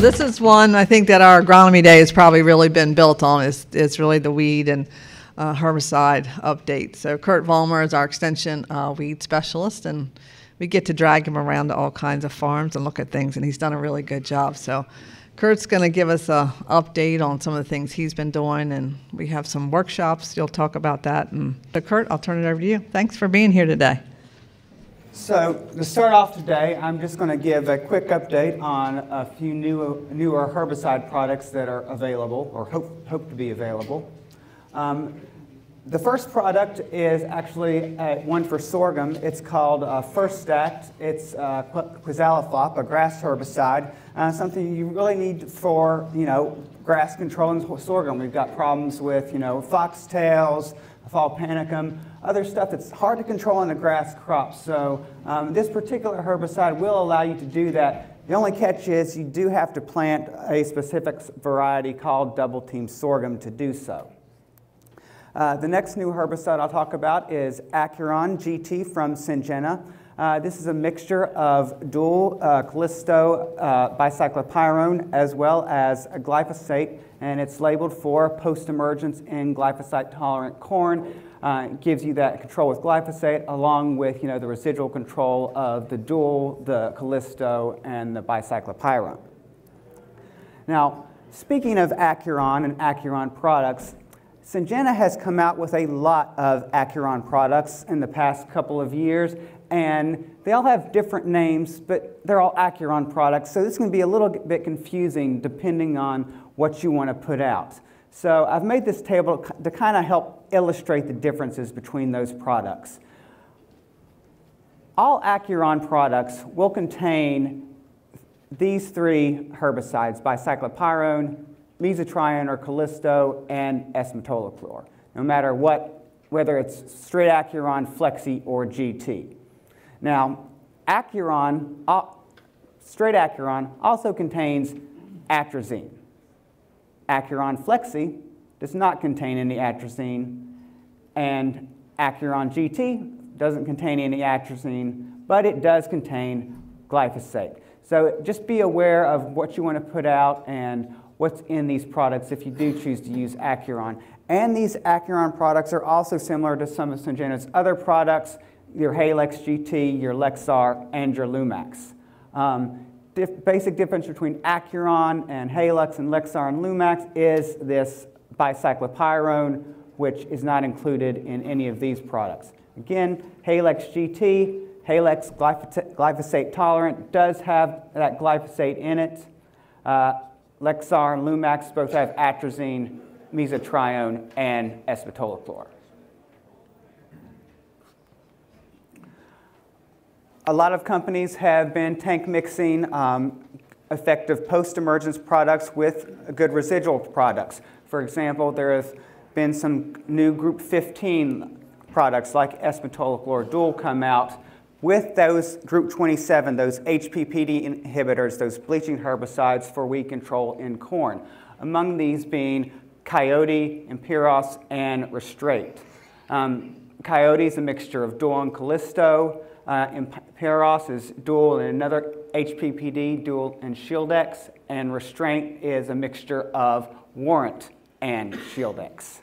This is one I think that our agronomy day has probably really been built on. Is it's really the weed and uh, herbicide update. So Kurt Vollmer is our extension uh, weed specialist, and we get to drag him around to all kinds of farms and look at things, and he's done a really good job. So Kurt's going to give us an update on some of the things he's been doing, and we have some workshops. You'll talk about that. And so Kurt, I'll turn it over to you. Thanks for being here today. So to start off today, I'm just going to give a quick update on a few new, newer herbicide products that are available or hope, hope to be available. Um, the first product is actually uh, one for sorghum. It's called uh, First. It's uh, a grass herbicide, uh, something you really need for, you know, grass control in sorghum. We've got problems with, you know, foxtails, fall panicum, other stuff that's hard to control in the grass crop. So um, this particular herbicide will allow you to do that. The only catch is you do have to plant a specific variety called double team sorghum to do so. Uh, the next new herbicide I'll talk about is Acuron GT from Syngenta. Uh, this is a mixture of dual uh, Callisto uh, bicyclopyrone as well as glyphosate, and it's labeled for post-emergence in glyphosate-tolerant corn. Uh, gives you that control with glyphosate along with you know, the residual control of the dual, the Callisto, and the bicyclopyrone. Now, speaking of Acuron and Acuron products, Syngenta has come out with a lot of Acuron products in the past couple of years, and they all have different names, but they're all Acuron products, so this can be a little bit confusing depending on what you want to put out. So I've made this table to kind of help illustrate the differences between those products. All Acuron products will contain these three herbicides, bicyclopyrone, mesotrione or Callisto, and S-metolachlor, no matter what, whether it's straight Acuron, Flexi, or GT. Now, Acuron, uh, straight Acuron also contains atrazine. Acuron Flexi does not contain any atrazine, and Acuron GT doesn't contain any atrazine, but it does contain glyphosate. So just be aware of what you want to put out and what's in these products if you do choose to use Acuron. And these Acuron products are also similar to some of Syngenta's other products your Halex GT, your Lexar, and your Lumax. Um, dif basic difference between Acuron and Halex and Lexar and Lumax is this bicyclopyrone, which is not included in any of these products. Again, Halex GT, Halex glyphosate tolerant, does have that glyphosate in it. Uh, Lexar and Lumax both have atrazine, mesotrione, and S-metolachlor. A lot of companies have been tank mixing um, effective post-emergence products with good residual products. For example, there have been some new group 15 products like S-metolachlor dual come out with those group 27, those HPPD inhibitors, those bleaching herbicides for weed control in corn. Among these being Coyote, Imperos, and Restrate. Um, Coyote is a mixture of dual and Callisto. Uh, Imperos is dual and another HPPD, dual and Shieldex, and restraint is a mixture of warrant and Shieldex.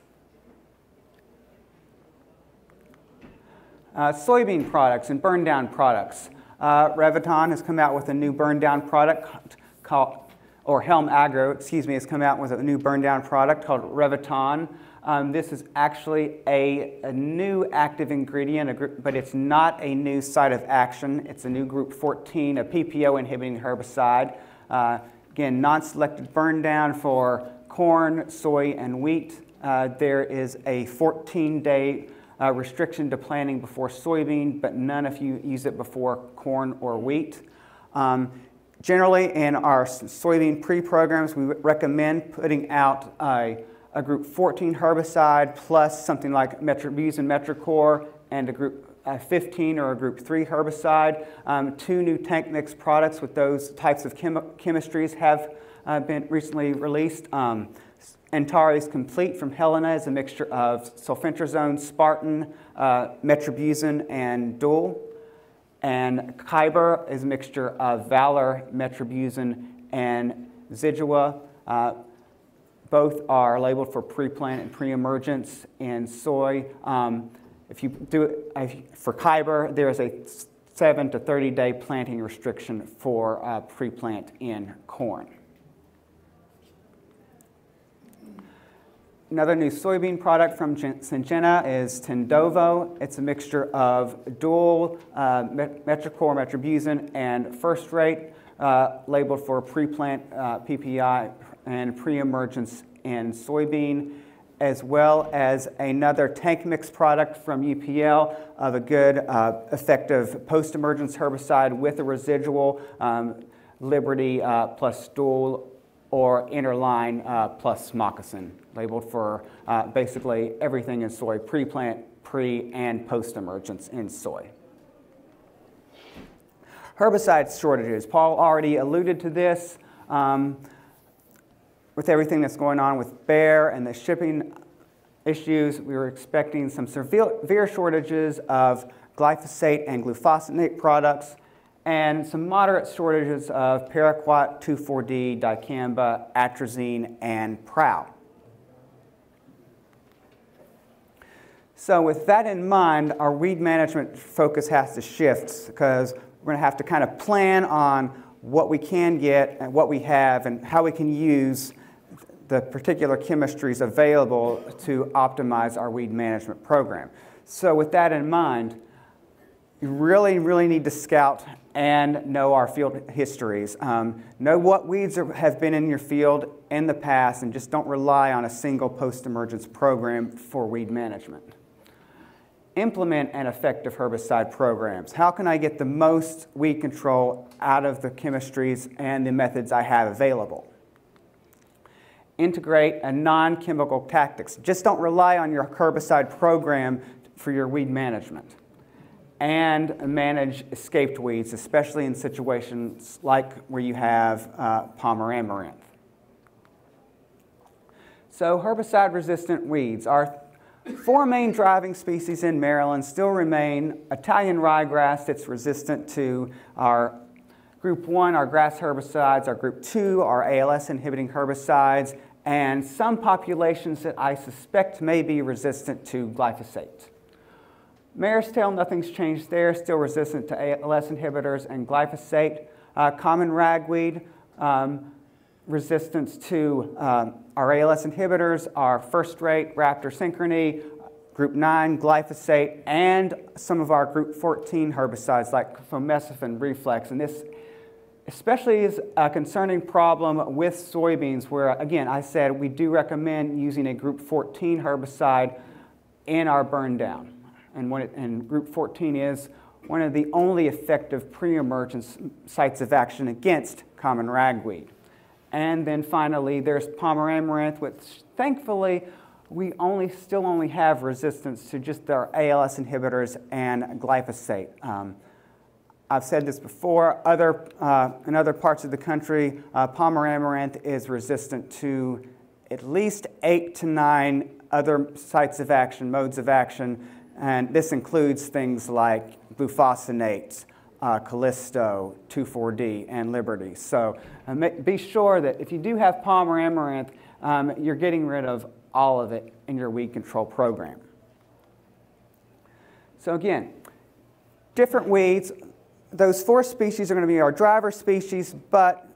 Uh, soybean products and burn down products. Uh, Reviton has come out with a new burn down product called, or Helm Agro, excuse me, has come out with a new burn down product called Reviton. Um, this is actually a, a new active ingredient, group, but it's not a new site of action. It's a new group 14, a PPO inhibiting herbicide. Uh, again, non-selected burn down for corn, soy, and wheat. Uh, there is a 14-day uh, restriction to planting before soybean, but none if you use it before corn or wheat. Um, generally, in our soybean pre-programs, we recommend putting out a a group 14 herbicide plus something like metribuzin Metricor and a group uh, 15 or a group 3 herbicide. Um, two new tank mix products with those types of chem chemistries have uh, been recently released. Um, Antares Complete from Helena is a mixture of sulfentrazone, Spartan, uh, metribuzin, and dual. And Kyber is a mixture of Valor, metribuzin, and Zidua. Both are labeled for pre-plant and pre-emergence in soy. Um, if you do it for Kyber, there is a 7 to 30 day planting restriction for uh, pre-plant in corn. Another new soybean product from Syngenta is Tendovo. It's a mixture of dual uh, metribuzin, and first rate, uh, labeled for pre-plant uh, PPI and pre-emergence in soybean, as well as another tank mix product from UPL of a good, uh, effective post-emergence herbicide with a residual um, Liberty uh, plus dual or interline uh, plus moccasin, labeled for uh, basically everything in soy, pre-plant, pre and post-emergence in soy. Herbicide shortages. Paul already alluded to this. Um, with everything that's going on with Bayer and the shipping issues, we were expecting some severe shortages of glyphosate and glufosinate products and some moderate shortages of paraquat, 2,4-D, dicamba, atrazine, and prow. So with that in mind, our weed management focus has to shift because we're going to have to kind of plan on what we can get and what we have and how we can use the particular chemistries available to optimize our weed management program. So with that in mind, you really, really need to scout and know our field histories. Um, know what weeds are, have been in your field in the past and just don't rely on a single post-emergence program for weed management. Implement an effective herbicide programs. How can I get the most weed control out of the chemistries and the methods I have available? Integrate a non-chemical tactics. Just don't rely on your herbicide program for your weed management and manage escaped weeds, especially in situations like where you have uh, Palmer amaranth. So herbicide resistant weeds. Our four main driving species in Maryland still remain Italian ryegrass that's resistant to our group one, our grass herbicides, our group two, our ALS inhibiting herbicides, and some populations that I suspect may be resistant to glyphosate. Mare's tail, nothing's changed there, still resistant to ALS inhibitors and glyphosate. Uh, common ragweed, um, resistance to um, our ALS inhibitors are first rate, Raptor Synchrony, group 9 glyphosate, and some of our group 14 herbicides like fomesafen, reflex. And this especially is a concerning problem with soybeans where, again, I said we do recommend using a group 14 herbicide in our burn down and, it, and group 14 is one of the only effective pre-emergence sites of action against common ragweed. And then finally, there's Palmer amaranth, which thankfully we only still only have resistance to just our ALS inhibitors and glyphosate. Um, I've said this before, other, uh, in other parts of the country, uh, Palmer amaranth is resistant to at least eight to nine other sites of action, modes of action, and this includes things like glufosinate, uh, Callisto, 2,4-D, and Liberty. So uh, be sure that if you do have Palmer amaranth, um, you're getting rid of all of it in your weed control program. So again, different weeds. Those four species are going to be our driver species, but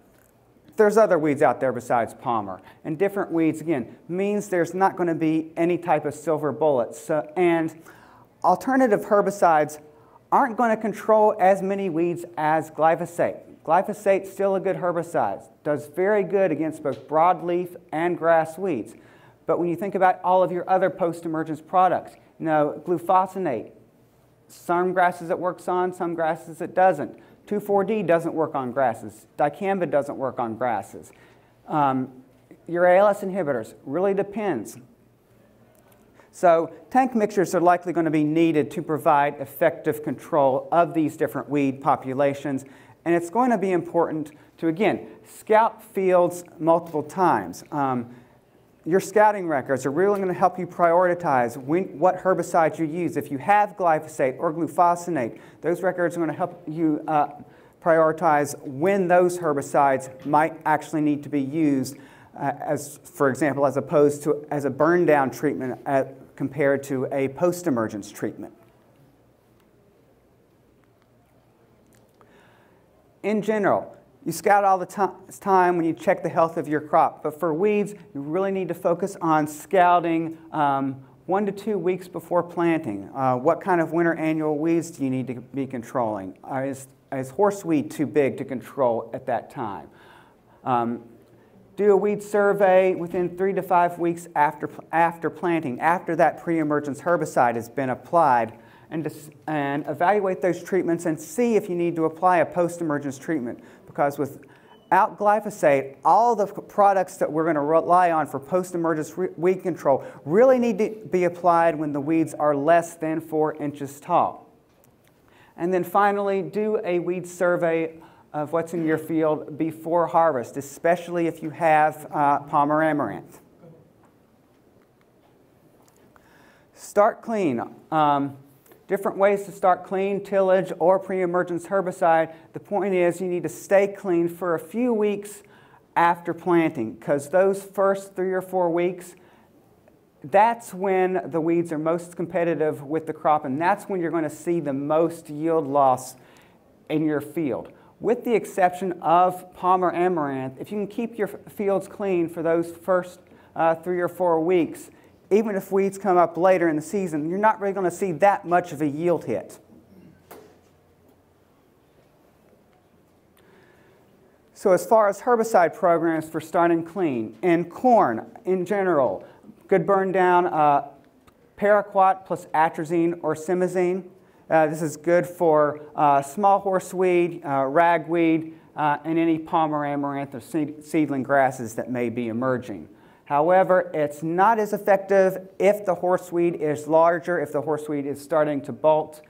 there's other weeds out there besides Palmer. And different weeds, again, means there's not going to be any type of silver bullets. So, and alternative herbicides aren't going to control as many weeds as glyphosate. Glyphosate's still a good herbicide, does very good against both broadleaf and grass weeds. But when you think about all of your other post-emergence products, you know, glufosinate, some grasses it works on, some grasses it doesn't. 2,4-D doesn't work on grasses. Dicamba doesn't work on grasses. Um, your ALS inhibitors really depends. So tank mixtures are likely going to be needed to provide effective control of these different weed populations. And it's going to be important to, again, scout fields multiple times. Um, your scouting records are really going to help you prioritize when, what herbicides you use. If you have glyphosate or glufosinate, those records are going to help you uh, prioritize when those herbicides might actually need to be used uh, as, for example, as opposed to as a burn down treatment at, compared to a post-emergence treatment. In general, you scout all the time when you check the health of your crop, but for weeds, you really need to focus on scouting um, one to two weeks before planting. Uh, what kind of winter annual weeds do you need to be controlling? Uh, is, is horseweed too big to control at that time? Um, do a weed survey within three to five weeks after, after planting, after that pre-emergence herbicide has been applied, and, and evaluate those treatments and see if you need to apply a post-emergence treatment. Because without glyphosate, all the products that we're going to rely on for post-emergence weed control really need to be applied when the weeds are less than four inches tall. And then finally, do a weed survey of what's in your field before harvest, especially if you have uh, Palmer amaranth. Start clean. Um, different ways to start clean, tillage or pre-emergence herbicide. The point is you need to stay clean for a few weeks after planting because those first three or four weeks, that's when the weeds are most competitive with the crop and that's when you're going to see the most yield loss in your field with the exception of Palmer amaranth, if you can keep your fields clean for those first uh, three or four weeks, even if weeds come up later in the season, you're not really going to see that much of a yield hit. So as far as herbicide programs for starting clean, in corn in general, good burn down, uh, paraquat plus atrazine or simazine. Uh, this is good for uh, small horseweed, uh, ragweed, uh, and any Palmer amaranth or seed seedling grasses that may be emerging. However, it's not as effective if the horseweed is larger, if the horseweed is starting to bolt.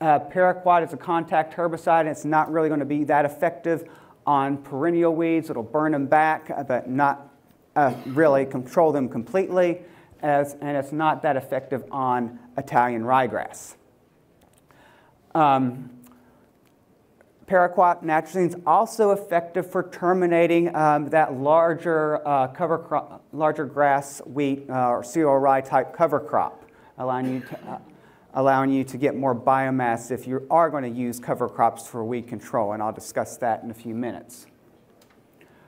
Uh, paraquat is a contact herbicide, and it's not really going to be that effective on perennial weeds. It'll burn them back, uh, but not really control them completely, as, and it's not that effective on Italian ryegrass. Um, paraquat atrazine is also effective for terminating um, that larger uh, cover crop, larger grass, wheat, uh, or cereal rye type cover crop, allowing you to, uh, allowing you to get more biomass if you are going to use cover crops for weed control, and I'll discuss that in a few minutes.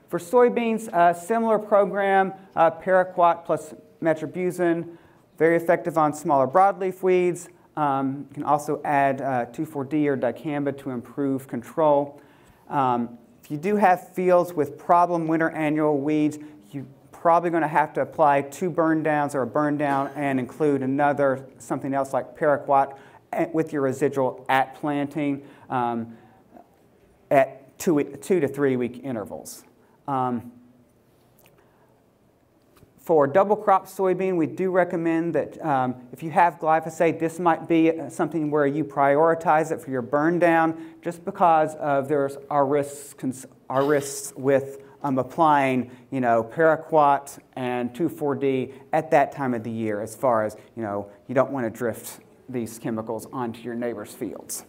For soybeans, a similar program, uh, paraquat plus metribuzin, very effective on smaller broadleaf weeds. Um, you can also add uh, 2,4-D or dicamba to improve control. Um, if you do have fields with problem winter annual weeds, you're probably going to have to apply two burn downs or a burn down and include another, something else like paraquat eh, with your residual at planting um, at two, two to three week intervals. Um, for double crop soybean, we do recommend that um, if you have glyphosate, this might be something where you prioritize it for your burn down just because of there's our risks, our risks with um, applying, you know, paraquat and 2,4-D at that time of the year as far as, you know, you don't want to drift these chemicals onto your neighbor's fields.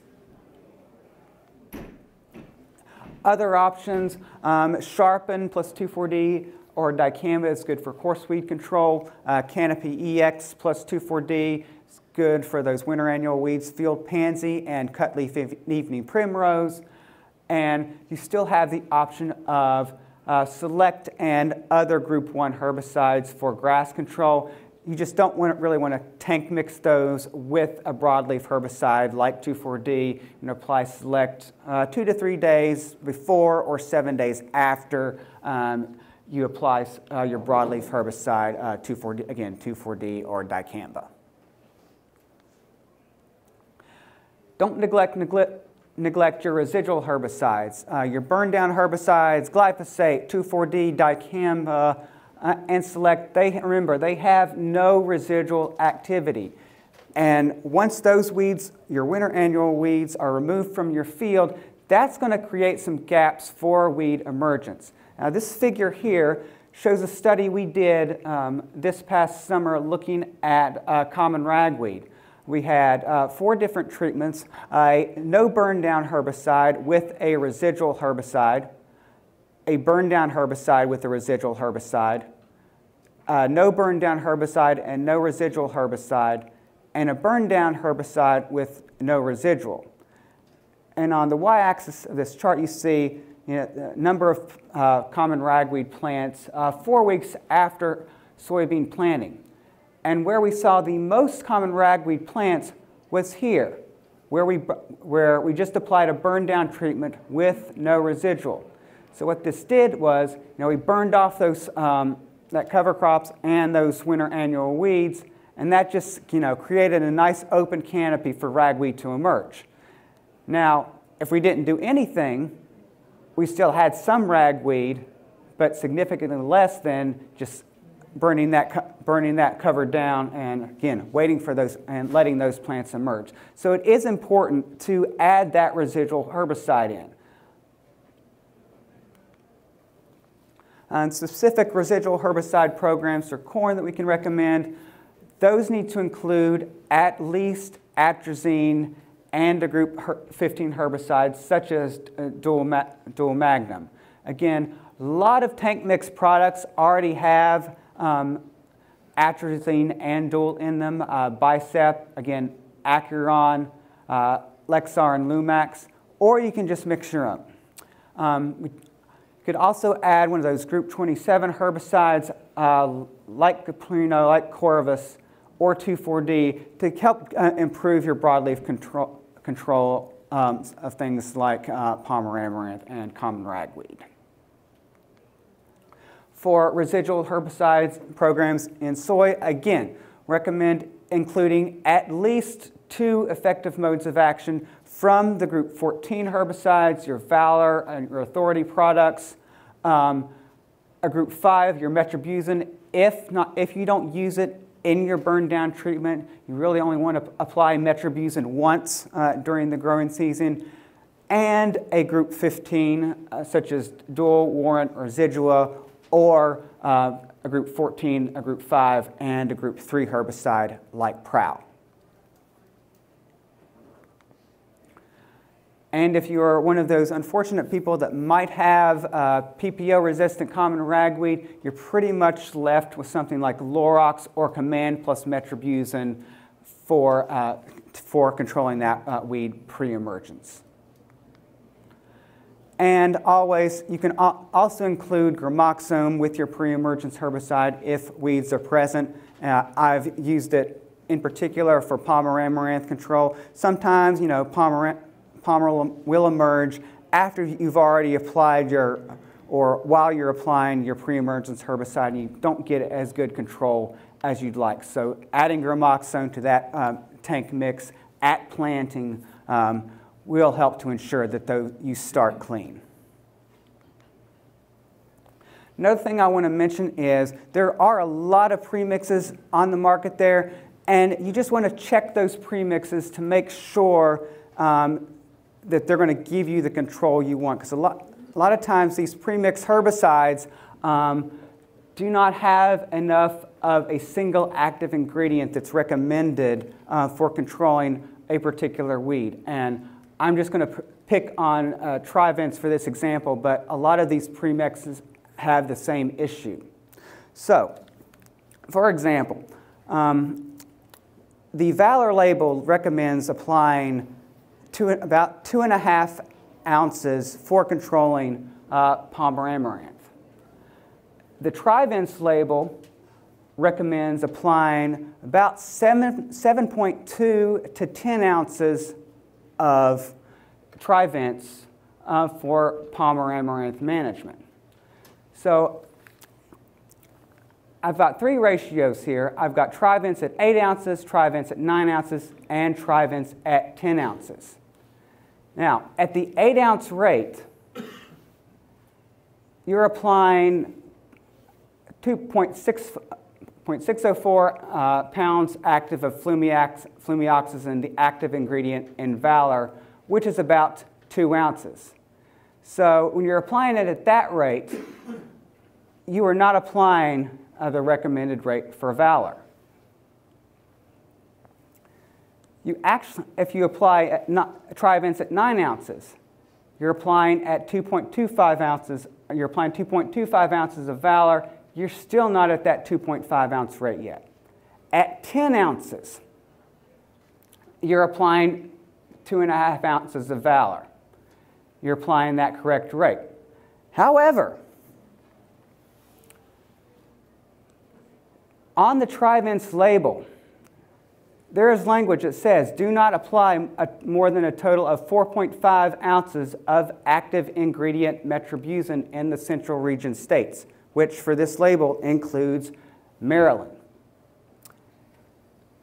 Other options, um, sharpen plus 2,4-D or dicamba is good for horseweed control. Uh, Canopy EX plus 2,4-D is good for those winter annual weeds, field pansy and cut cutleaf evening primrose. And you still have the option of uh, select and other group 1 herbicides for grass control. You just don't want, really want to tank mix those with a broadleaf herbicide like 2,4-D and apply select uh, two to three days before or seven days after um, you apply uh, your broadleaf herbicide, uh, 2,4-D, again, 2,4-D or dicamba. Don't neglect, neglect, neglect your residual herbicides. Uh, your burn down herbicides, glyphosate, 2,4-D, dicamba, uh, and select, they, remember, they have no residual activity. And once those weeds, your winter annual weeds, are removed from your field, that's going to create some gaps for weed emergence. Now, this figure here shows a study we did um, this past summer looking at uh, common ragweed. we had uh, four different treatments a no burn down herbicide with a residual herbicide, a burn down herbicide with a residual herbicide, uh, no burn down herbicide and no residual herbicide, and a burn down herbicide with no residual. And on the y axis of this chart, you see you know, the number of uh, common ragweed plants uh, four weeks after soybean planting. And where we saw the most common ragweed plants was here, where we, where we just applied a burn down treatment with no residual. So what this did was, you know, we burned off those, um, that cover crops and those winter annual weeds, and that just, you know, created a nice open canopy for ragweed to emerge. Now, if we didn't do anything, we still had some ragweed, but significantly less than just burning that, burning that cover down and again, waiting for those and letting those plants emerge. So it is important to add that residual herbicide in. And specific residual herbicide programs for corn that we can recommend, those need to include at least atrazine and a group 15 herbicides such as uh, dual, ma dual magnum. Again, a lot of tank mix products already have um, atrazine and dual in them. Uh, Bicep, again, Acuron, uh, Lexar, and Lumax, or you can just mix your own. Um, we could also add one of those group 27 herbicides uh, like Capreno, like Corvus, or 2,4-D to help uh, improve your broadleaf control, control um, of things like uh, Palmer amaranth and common ragweed. For residual herbicides programs in soy, again, recommend including at least two effective modes of action from the group 14 herbicides, your Valor and your Authority products, um, a group 5, your metribuzin. If, not, if you don't use it in your burn down treatment, you really only want to apply metribuzin once uh, during the growing season. And a group 15, uh, such as dual, warrant, or Zidua, or uh, a group 14, a group 5, and a group 3 herbicide like Prowl. And if you are one of those unfortunate people that might have uh, PPO resistant common ragweed, you're pretty much left with something like Lorox or Command plus Metribuzin for, uh, for controlling that uh, weed pre emergence. And always, you can also include gramoxone with your pre-emergence herbicide if weeds are present. Uh, I've used it in particular for Palmer amaranth control. Sometimes, you know, Palmer, Palmer will emerge after you've already applied your, or while you're applying your pre-emergence herbicide and you don't get as good control as you'd like. So adding gramoxone to that um, tank mix at planting um, will help to ensure that you start clean. Another thing I want to mention is there are a lot of premixes on the market there, and you just want to check those premixes to make sure um, that they're going to give you the control you want. Because a lot, a lot of times these premix herbicides um, do not have enough of a single active ingredient that's recommended uh, for controlling a particular weed. And I'm just going to pick on uh, Trivence for this example, but a lot of these premixes have the same issue. So, for example, um, the Valor label recommends applying two, about two and a half ounces for controlling uh, Palmer amaranth. The Trivence label recommends applying about 7, 7.2 to 10 ounces of Trivence uh, for Palmer amaranth management. So I've got three ratios here. I've got Trivence at 8 ounces, Trivence at 9 ounces, and Trivence at 10 ounces. Now, at the 8 ounce rate, you're applying 2.6 0.604 uh, pounds active of flumioxazin, the active ingredient in Valor, which is about two ounces. So when you're applying it at that rate, you are not applying uh, the recommended rate for Valor. You actually, if you apply at not, at 9 ounces, you're applying at 2.25 ounces, you're applying 2.25 ounces of Valor, you're still not at that 2.5 ounce rate yet. At 10 ounces, you're applying two and a half ounces of Valor. You're applying that correct rate. However, on the Trivence label, there is language that says do not apply a, more than a total of 4.5 ounces of active ingredient metribuzin in the central region states, which for this label includes Maryland.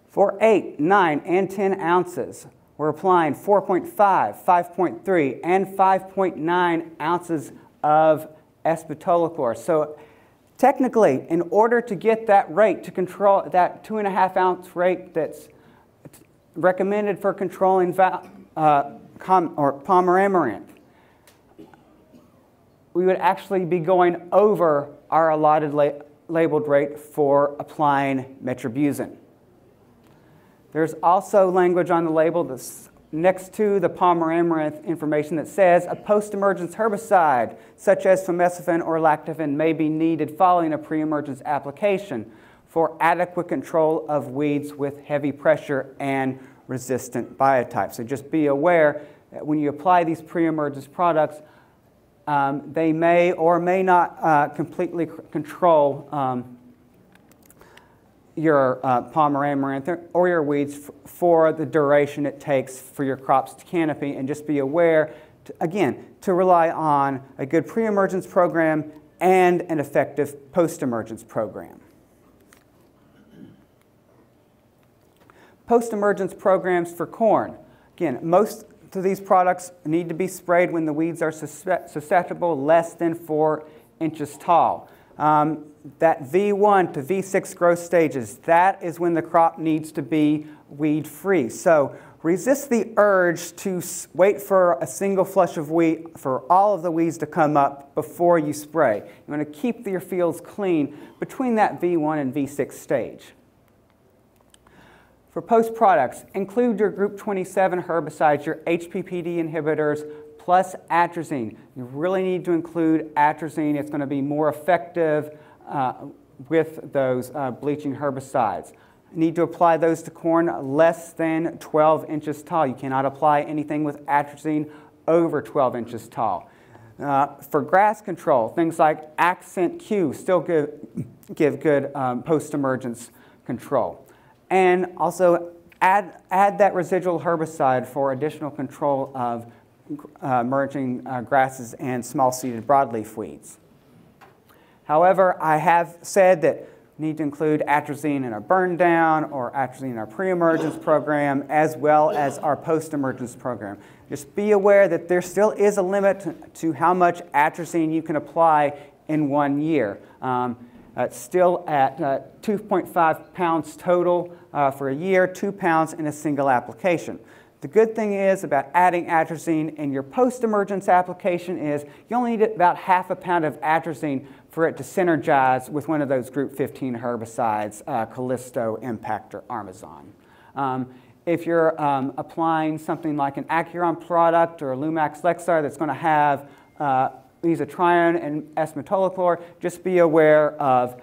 For 8, 9, and 10 ounces, we're applying 4.5, 5.3, and 5.9 ounces of S-metolachlor. So technically, in order to get that rate to control that two and a half ounce rate that's recommended for controlling uh, com, or we would actually be going over our allotted la labeled rate for applying metribuzin. There's also language on the label that's next to the Palmer amaranth information that says a post-emergence herbicide, such as fomesafen or lactofen, may be needed following a pre-emergence application for adequate control of weeds with heavy pressure and resistant biotypes. So just be aware that when you apply these pre-emergence products, um, they may or may not uh, completely control um, your uh, Palmer amaranth or your weeds for the duration it takes for your crops to canopy and just be aware, to, again, to rely on a good pre-emergence program and an effective post-emergence program. Post-emergence programs for corn. Again, most of these products need to be sprayed when the weeds are susceptible less than four inches tall. Um, that V1 to V6 growth stages, that is when the crop needs to be weed free. So resist the urge to wait for a single flush of wheat for all of the weeds to come up before you spray. You want to keep your fields clean between that V1 and V6 stage. For post products, include your group 27 herbicides, your HPPD inhibitors, plus atrazine. You really need to include atrazine. It's going to be more effective uh, with those uh, bleaching herbicides. You need to apply those to corn less than 12 inches tall. You cannot apply anything with atrazine over 12 inches tall. Uh, for grass control, things like Accent Q still give, give good um, post-emergence control. And also add, add that residual herbicide for additional control of uh, emerging uh, grasses and small-seeded broadleaf weeds. However, I have said that need to include atrazine in our burn down or atrazine in our pre-emergence program as well as our post-emergence program. Just be aware that there still is a limit to how much atrazine you can apply in one year. Um, uh, still at uh, 2.5 pounds total uh, for a year, 2 pounds in a single application. The good thing is about adding atrazine in your post-emergence application is you only need about half a pound of atrazine for it to synergize with one of those group 15 herbicides, uh, Callisto, Impact, or Armezon. Um, if you're um, applying something like an Acuron product or a Lumax Lexar that's going to have uh, mesotrione and S-metolachlor, just be aware of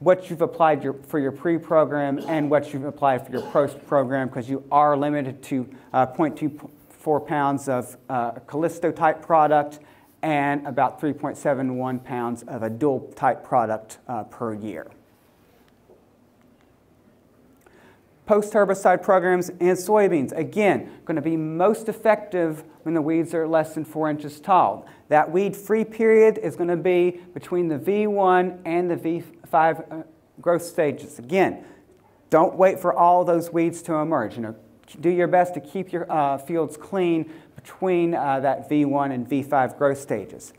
what you've applied your, for your pre-program and what you've applied for your post-program because you are limited to uh, 0.24 pounds of uh, Callisto type product and about 3.71 pounds of a dual type product uh, per year. Post-herbicide programs and soybeans, again, going to be most effective when the weeds are less than four inches tall. That weed-free period is going to be between the V1 and the V5 uh, growth stages. Again, don't wait for all those weeds to emerge. You know, do your best to keep your uh, fields clean between uh, that V1 and V5 growth stages.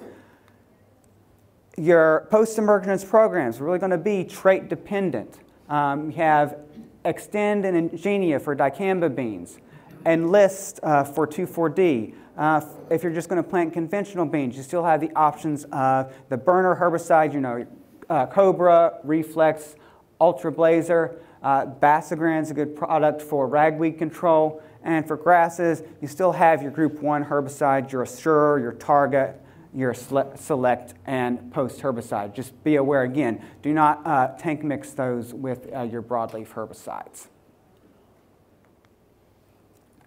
Your post-emergence programs are really going to be trait dependent. Um, you have Xtend and Engenia for dicamba beans. Enlist uh, for 2,4-D. Uh, if you're just going to plant conventional beans, you still have the options of the burner herbicide, you know, uh, Cobra, Reflex, Ultra Blazer. Uh, Basagran is a good product for ragweed control. And for grasses, you still have your group 1 herbicide, your Assure, your Target, your Select, and Post herbicide. Just be aware again, do not uh, tank mix those with uh, your broadleaf herbicides.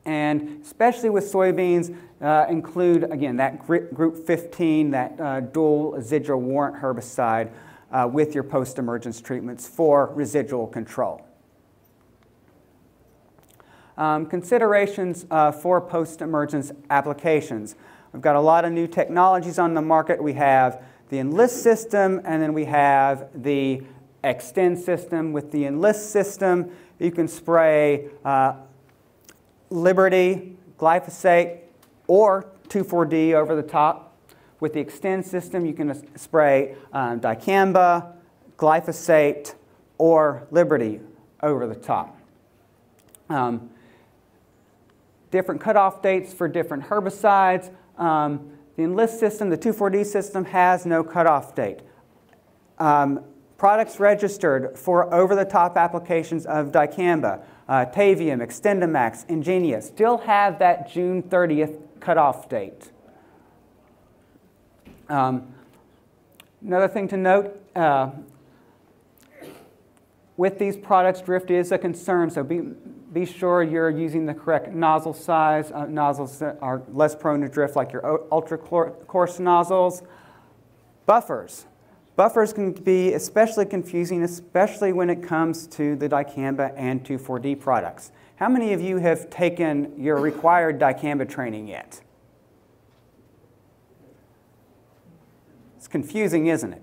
And especially with soybeans, uh, include again that group 15, that uh, dual residual warrant herbicide uh, with your post emergence treatments for residual control. Um, considerations uh, for post-emergence applications. We've got a lot of new technologies on the market. We have the Enlist system, and then we have the Xtend system. With the Enlist system, you can spray uh, Liberty, glyphosate, or 2,4-D over the top. With the Xtend system, you can spray um, dicamba, glyphosate, or Liberty over the top. Um, different cutoff dates for different herbicides. Um, the Enlist system, the 2,4-D system, has no cutoff date. Um, products registered for over-the-top applications of dicamba, uh, Tavium, XtendiMax, Engenia, still have that June 30th cutoff date. Um, another thing to note, uh, with these products, drift is a concern, so be, be sure you're using the correct nozzle size. Uh, nozzles are less prone to drift like your ultra coarse nozzles. Buffers. Buffers can be especially confusing, especially when it comes to the dicamba and 2,4-D products. How many of you have taken your required dicamba training yet? It's confusing, isn't it?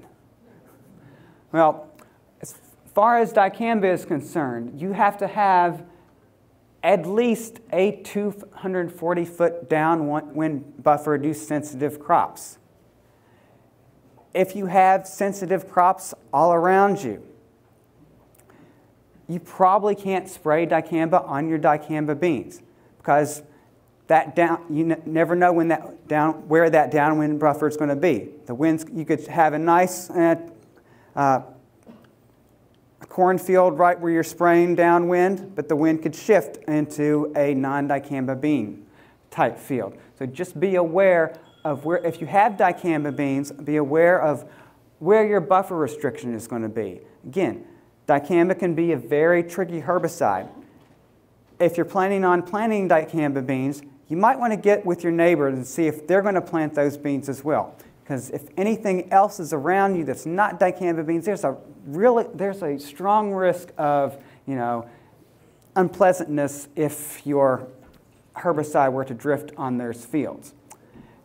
Well, as far as dicamba is concerned, you have to have at least a 240 foot downwind buffer to sensitive crops. If you have sensitive crops all around you, you probably can't spray dicamba on your dicamba beans because that down, you never know when that down, where that downwind buffer is going to be. The winds, you could have a nice uh, uh, cornfield right where you're spraying downwind, but the wind could shift into a non-dicamba bean type field. So just be aware of where, if you have dicamba beans, be aware of where your buffer restriction is going to be. Again, dicamba can be a very tricky herbicide. If you're planning on planting dicamba beans, you might want to get with your neighbors and see if they're going to plant those beans as well. Because if anything else is around you that's not dicamba beans, there's a really there's a strong risk of you know unpleasantness if your herbicide were to drift on those fields.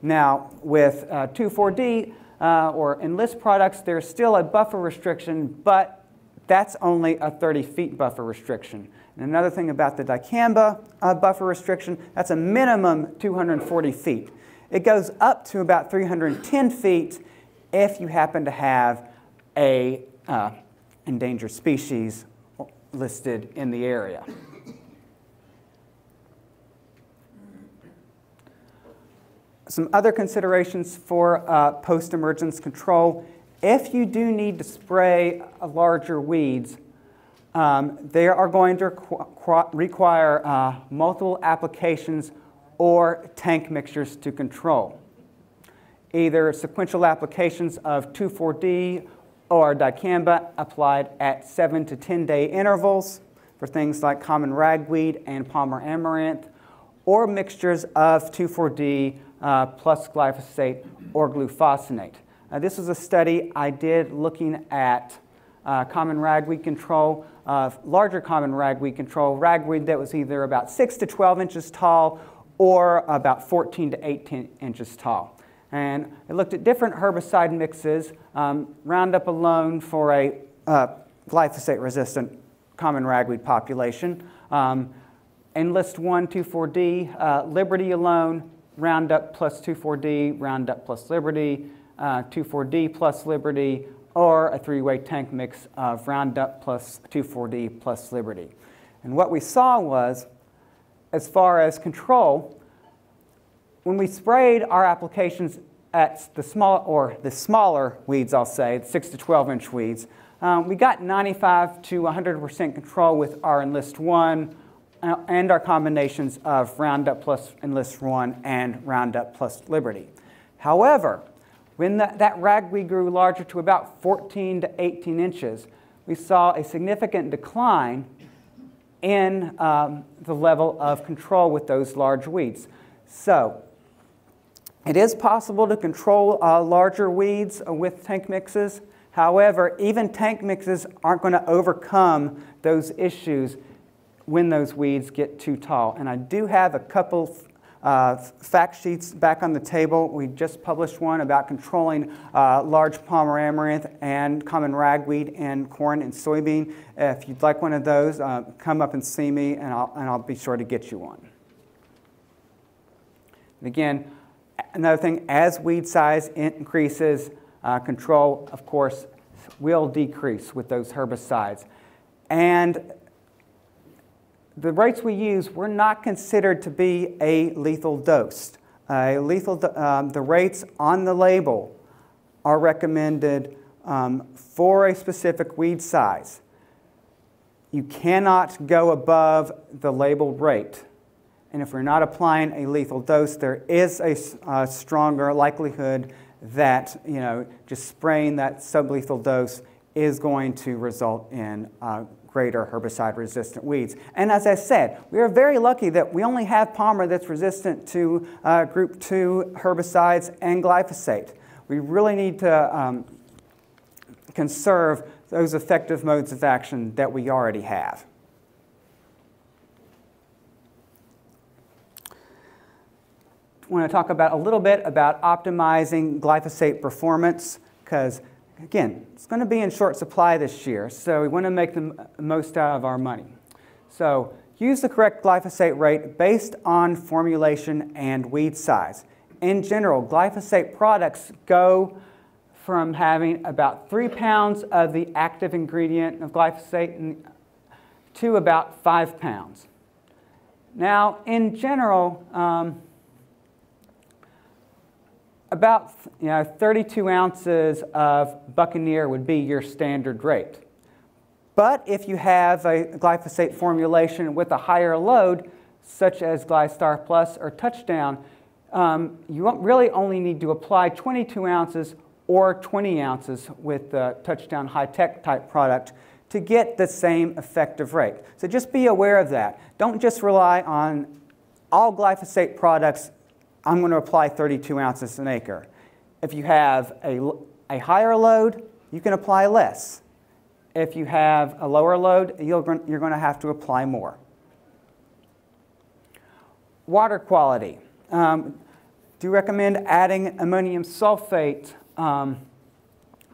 Now, with uh, 2,4-D uh, or Enlist products, there's still a buffer restriction, but that's only a 30 feet buffer restriction. And another thing about the dicamba uh, buffer restriction, that's a minimum 240 feet. It goes up to about 310 feet if you happen to have a uh, endangered species listed in the area. Some other considerations for uh, post-emergence control. If you do need to spray larger weeds, um, they are going to require uh, multiple applications or tank mixtures to control. Either sequential applications of 2,4-D or dicamba applied at 7 to 10 day intervals for things like common ragweed and palmer amaranth, or mixtures of 2,4-D uh, plus glyphosate or glufosinate. Uh, this was a study I did looking at uh, common ragweed control, uh, larger common ragweed control, ragweed that was either about 6 to 12 inches tall or about 14 to 18 inches tall. And I looked at different herbicide mixes, um, Roundup alone for a uh, glyphosate resistant common ragweed population, um, Enlist 1, 2,4-D, uh, Liberty alone, Roundup plus 2,4-D, Roundup plus Liberty, uh, 2,4-D plus Liberty, or a three-way tank mix of Roundup plus 2,4-D plus Liberty. And what we saw was, as far as control, when we sprayed our applications at the small, or the smaller weeds, I'll say, 6 to 12 inch weeds, Um, we got 95 to 100% control with our Enlist 1 uh, and our combinations of Roundup plus Enlist 1 and Roundup plus Liberty. However, when that ragweed grew larger to about 14 to 18 inches, we saw a significant decline in um, the level of control with those large weeds. So, it is possible to control uh, larger weeds with tank mixes. However, even tank mixes aren't going to overcome those issues when those weeds get too tall. And I do have a couple uh, fact sheets back on the table. We just published one about controlling uh, large palmer amaranth and common ragweed and corn and soybean. If you'd like one of those, uh, come up and see me, and I'll, and I'll be sure to get you one. And again, another thing, as weed size increases, uh, control, of course, will decrease with those herbicides. And the rates we use were not considered to be a lethal dose. Uh, lethal, um, the rates on the label are recommended um, for a specific weed size. You cannot go above the label rate. And if we're not applying a lethal dose, there is a, a stronger likelihood that you know, just spraying that sublethal dose is going to result in uh, greater herbicide resistant weeds. And as I said, we are very lucky that we only have Palmer that's resistant to uh, group 2 herbicides and glyphosate. We really need to um, conserve those effective modes of action that we already have. I want to talk about a little bit about optimizing glyphosate performance because again, it's going to be in short supply this year, so we want to make the most out of our money. So use the correct glyphosate rate based on formulation and weed size. In general, glyphosate products go from having about three pounds of the active ingredient of glyphosate to about five pounds. Now, in general, um, about you know, 32 ounces of Buccaneer would be your standard rate. But if you have a glyphosate formulation with a higher load, such as GlyStar Plus or Touchdown, um, you really only need to apply 22 ounces or 20 ounces with the Touchdown High Tech type product to get the same effective rate. So just be aware of that. Don't just rely on all glyphosate products I'm going to apply 32 ounces an acre. If you have a, a higher load, you can apply less. If you have a lower load, you're going to have to apply more. Water quality. Um, do recommend adding ammonium sulfate um,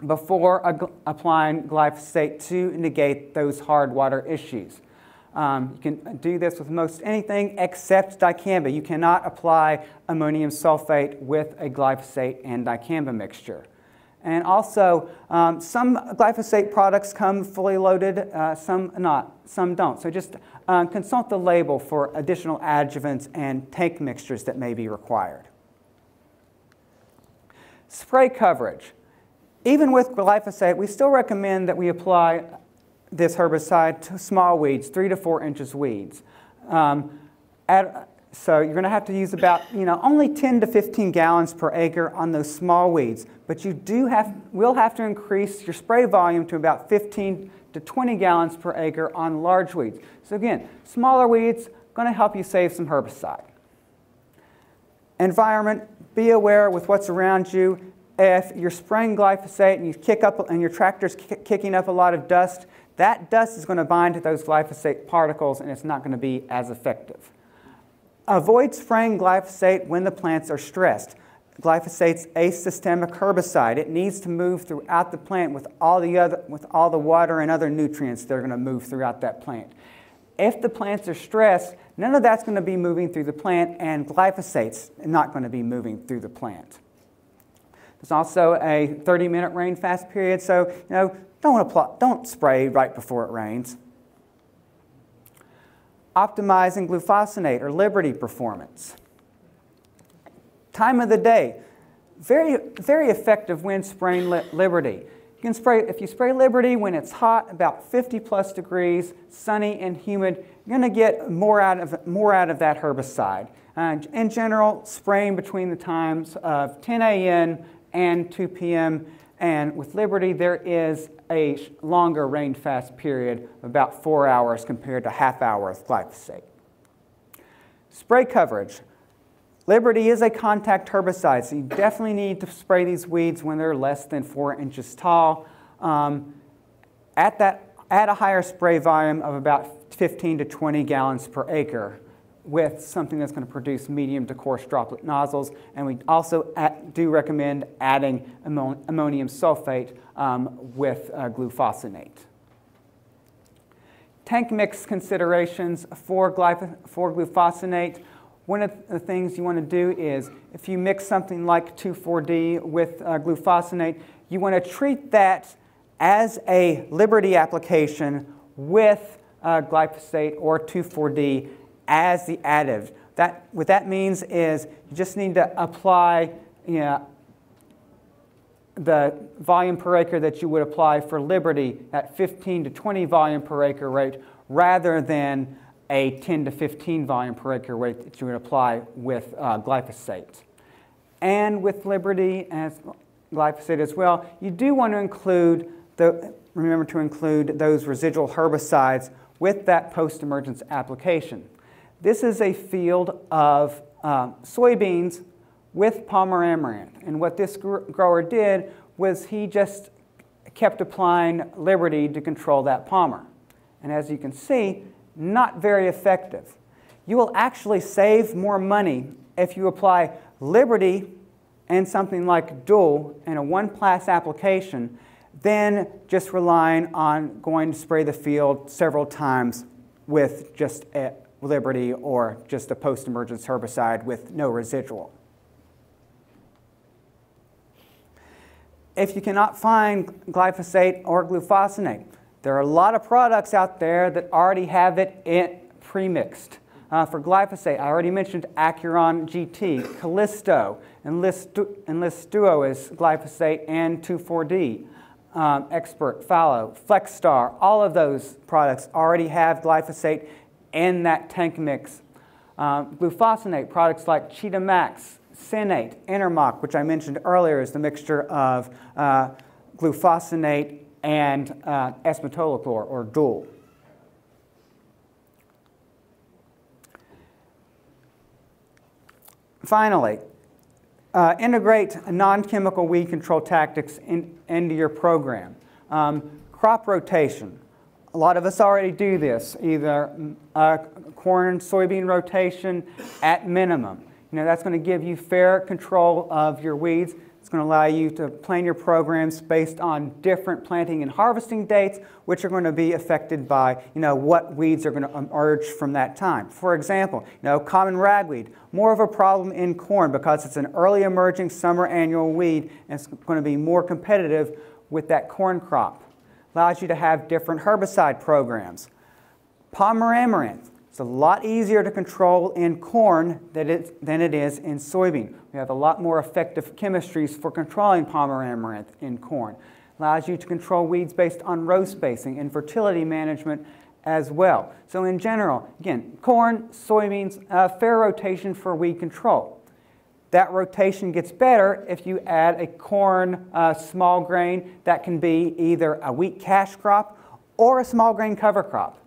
before applying glyphosate to negate those hard water issues. Um, you can do this with most anything except dicamba. You cannot apply ammonium sulfate with a glyphosate and dicamba mixture. And also, um, some glyphosate products come fully loaded, uh, some not, some don't. So just uh, consult the label for additional adjuvants and tank mixtures that may be required. Spray coverage. Even with glyphosate, we still recommend that we apply this herbicide to small weeds, three to four inches weeds. Um, at, so you're going to have to use about, you know, only 10 to 15 gallons per acre on those small weeds. But you do have, will have to increase your spray volume to about 15 to 20 gallons per acre on large weeds. So again, smaller weeds going to help you save some herbicide. Environment, be aware with what's around you. If you're spraying glyphosate and you kick up and your tractor's kicking up a lot of dust, that dust is going to bind to those glyphosate particles and it's not going to be as effective. Avoid spraying glyphosate when the plants are stressed. Glyphosate's a systemic herbicide. It needs to move throughout the plant with all the, other, with all the water and other nutrients that are going to move throughout that plant. If the plants are stressed, none of that's going to be moving through the plant, and glyphosate's not going to be moving through the plant. There's also a 30 minute rain fast period, so you know, don't, apply, don't spray right before it rains. Optimizing glufosinate or Liberty performance. Time of the day. Very, very effective when spraying li Liberty. You can spray, if you spray Liberty when it's hot, about 50 plus degrees, sunny and humid, you're going to get more out of, more out of that herbicide. Uh, in general, spraying between the times of 10 a.m. and 2 p.m. And with Liberty, there is a longer rain fast period, about four hours compared to half hour with glyphosate. Spray coverage. Liberty is a contact herbicide, so you definitely need to spray these weeds when they're less than four inches tall. Um, at, that, at a higher spray volume of about 15 to 20 gallons per acre with something that's going to produce medium to coarse droplet nozzles. And we also at, do recommend adding ammonium sulfate um, with uh, glufosinate. Tank mix considerations for, for glufosinate. One of the things you want to do is if you mix something like 2,4-D with uh, glufosinate, you want to treat that as a Liberty application with uh, glyphosate or 2,4-D as the additive. That, what that means is you just need to apply you know, the volume per acre that you would apply for Liberty at 15 to 20 volume per acre rate rather than a 10 to 15 volume per acre rate that you would apply with uh, glyphosate. And with Liberty as glyphosate as well, you do want to include the, remember to include those residual herbicides with that post-emergence application. This is a field of um, soybeans with Palmer amaranth. And what this grower did was he just kept applying Liberty to control that Palmer. And as you can see, not very effective. You will actually save more money if you apply Liberty and something like Dual in a one-pass application than just relying on going to spray the field several times with just Liberty or just a post-emergence herbicide with no residual. If you cannot find glyphosate or glufosinate, there are a lot of products out there that already have it in, premixed. Uh, for glyphosate, I already mentioned Acuron GT, Callisto, and Enlist, is glyphosate and 2,4-D. Um, Expert, Fallow, Flexstar, all of those products already have glyphosate in that tank mix. Um, glufosinate, products like Cheetah Max, Intermoc, which I mentioned earlier is the mixture of uh, glufosinate and uh, S-metolachlor, or dual. Finally, uh, integrate non-chemical weed control tactics in, into your program. Um, crop rotation. A lot of us already do this, either uh, corn soybean rotation at minimum. You know, that's going to give you fair control of your weeds. It's going to allow you to plan your programs based on different planting and harvesting dates, which are going to be affected by, you know, what weeds are going to emerge from that time. For example, you know, common ragweed, more of a problem in corn because it's an early emerging summer annual weed and it's going to be more competitive with that corn crop. Allows you to have different herbicide programs. Palmer amaranth, it's a lot easier to control in corn than it, than it is in soybean. We have a lot more effective chemistries for controlling Palmer amaranth in corn. Allows you to control weeds based on row spacing and fertility management as well. So in general, again, corn, soybeans, uh, fair rotation for weed control. That rotation gets better if you add a corn uh, small grain that can be either a wheat cash crop or a small grain cover crop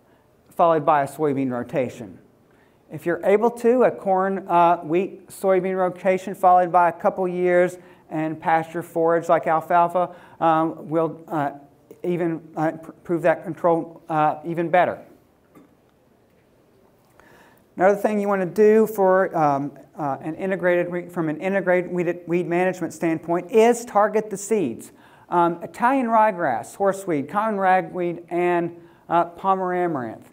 followed by a soybean rotation. If you're able to, a corn, uh, wheat, soybean rotation followed by a couple years and pasture forage like alfalfa um, will uh, even uh, prove that control uh, even better. Another thing you want to do for um, uh, an integrated, from an integrated weed, weed, management standpoint is target the seeds. Um, Italian ryegrass, horseweed, common ragweed, and uh, Palmer amaranth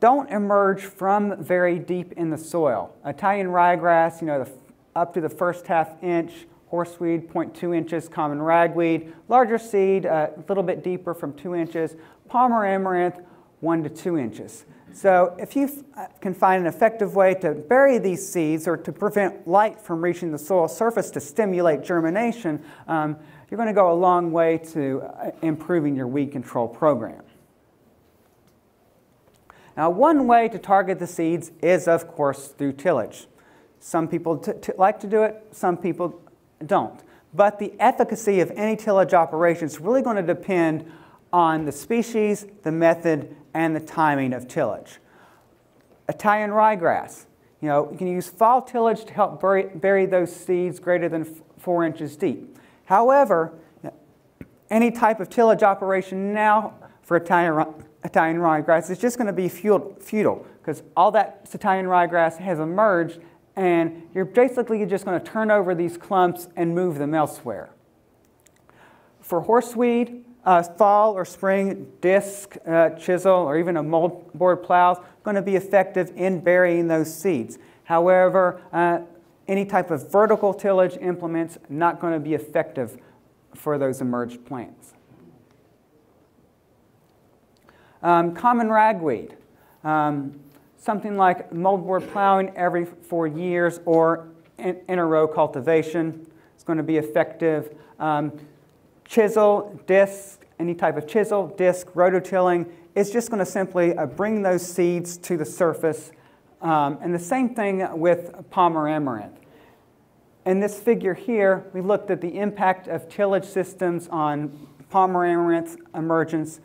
don't emerge from very deep in the soil. Italian ryegrass, you know, the, up to the first half inch, horseweed 0.2 inches, common ragweed, larger seed, a little bit deeper from 2 inches, Palmer amaranth 1 to 2 inches. So if you uh, can find an effective way to bury these seeds or to prevent light from reaching the soil surface to stimulate germination, um, you're going to go a long way to uh, improving your weed control program. Now, one way to target the seeds is, of course, through tillage. Some people like to do it, some people don't. But the efficacy of any tillage operation is really going to depend on the species, the method, and the timing of tillage. Italian ryegrass. You know, you can use fall tillage to help bury, bury those seeds greater than four inches deep. However, any type of tillage operation now for Italian, Italian ryegrass is just going to be futile because all that Italian ryegrass has emerged and you're basically just going to turn over these clumps and move them elsewhere. For horseweed, uh, fall or spring disc, uh, chisel, or even a moldboard plow is going to be effective in burying those seeds. However, uh, any type of vertical tillage implements not going to be effective for those emerged plants. Um, common ragweed, um, something like moldboard plowing every four years or in, in, a row cultivation is going to be effective. Um, chisel, disc, any type of chisel, disc, rototilling is just going to simply uh, bring those seeds to the surface. Um, and the same thing with Palmer amaranth. In this figure here, we looked at the impact of tillage systems on Palmer amaranth emergence